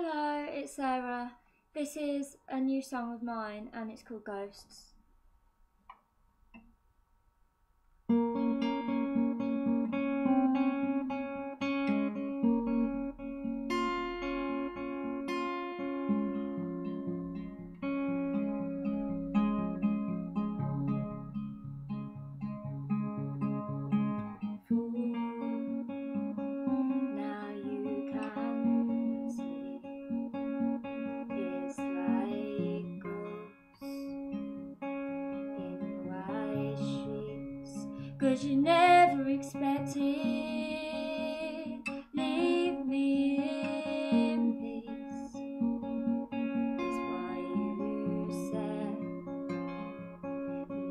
Hello, it's Sarah. This is a new song of mine and it's called Ghosts. Cause you never expected. Leave me in peace. That's why you said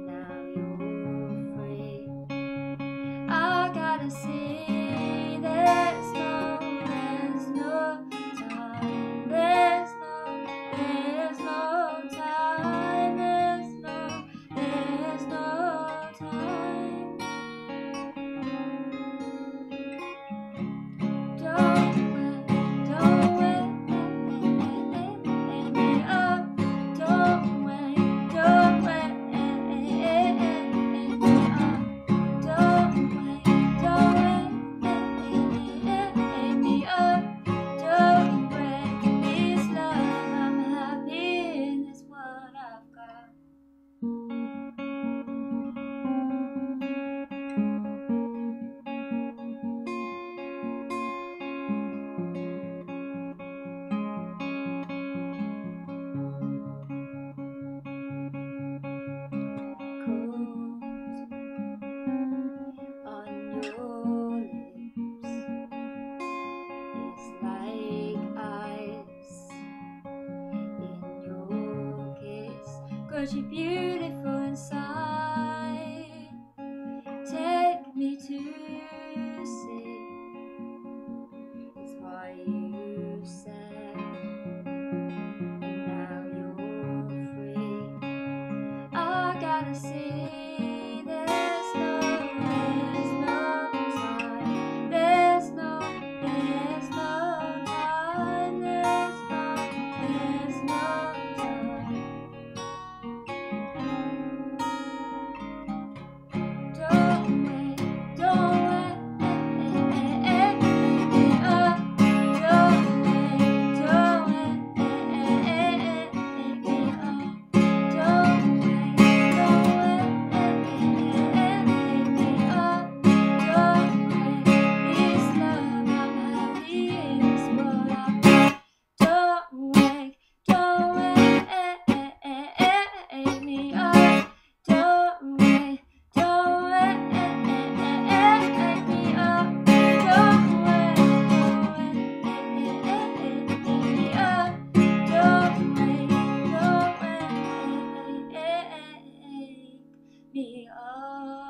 Now you're free I gotta see but you're beautiful inside. Take me to see It's why you said, and now you're free. I gotta see. Oh.